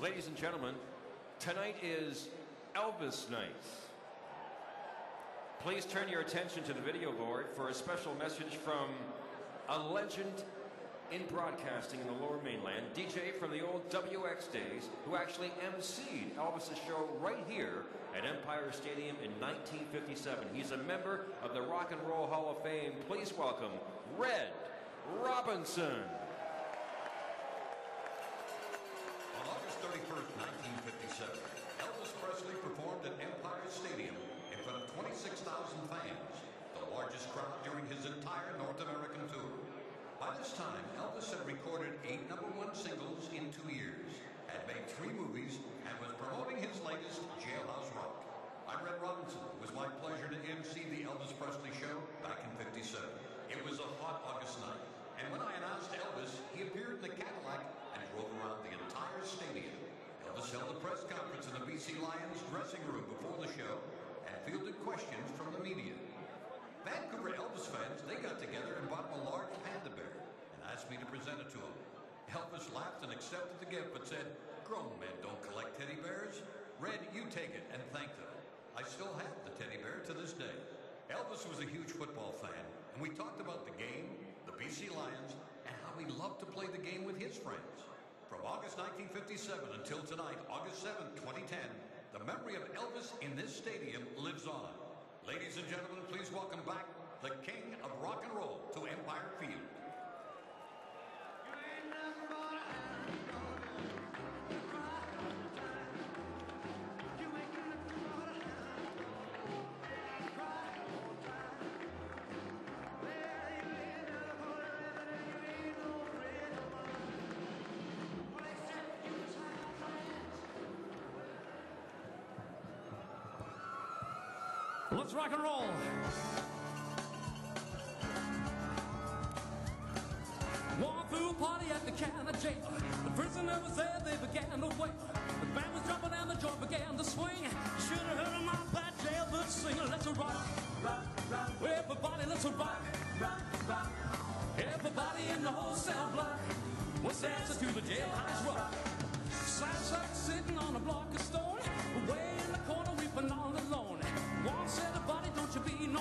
Ladies and gentlemen, tonight is Elvis night. Please turn your attention to the video board for a special message from a legend in broadcasting in the lower mainland, DJ from the old WX days, who actually emceed Elvis's show right here at Empire Stadium in 1957. He's a member of the Rock and Roll Hall of Fame. Please welcome Red Robinson. 31st, 1957, Elvis Presley performed at Empire Stadium in front of 26,000 fans, the largest crowd during his entire North American tour. By this time, Elvis had recorded eight number one singles in two years, had made three movies, and was promoting his latest, Jailhouse Rock. I'm Red Robinson. It was my pleasure to MC the Elvis Presley show back in 57. It was a hot August night, and when I announced Elvis, he appeared in the Cadillac around the entire stadium. Elvis held a press conference in the BC Lions dressing room before the show and fielded questions from the media. Vancouver Elvis fans, they got together and bought him a large panda bear and asked me to present it to him. Elvis laughed and accepted the gift, but said, grown men don't collect teddy bears. Red, you take it and thank them. I still have the teddy bear to this day. Elvis was a huge football fan, and we talked about the game, the BC Lions, and how he loved to play the game with his friends. From August 1957 until tonight, August 7, 2010, the memory of Elvis in this stadium lives on. Ladies and gentlemen, please welcome back the king of rock and roll to Empire Field. Let's rock and roll. Through a party at the county jail. The prisoner was there, they began to wail. The band was jumping and the joint began to swing. Should have heard my bad jailbird sing. Let's rock, rock, rock. Everybody, let's rock, rock, rock. Everybody in the whole cell block was dancing to the jailhouse rock. Sunset sitting on a block of stone,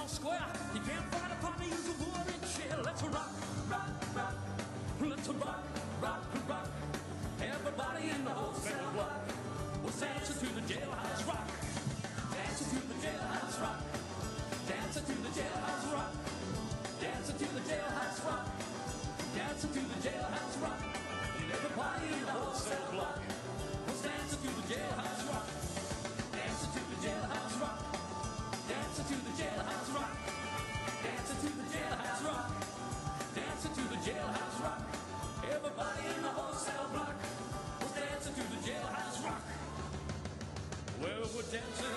be square. You can't find a party, use a wooden chair. Let's rock, rock, rock. Let's rock, rock, rock. Everybody in the whole cell block was dancing to the jailhouse rock. Dancing to the jailhouse rock. Dancing to the jailhouse rock. Dancing to the jailhouse rock. Dancing to the jailhouse rock. Well, we're dancing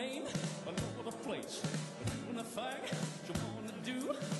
name all over the place. Doing a thing you wanna do,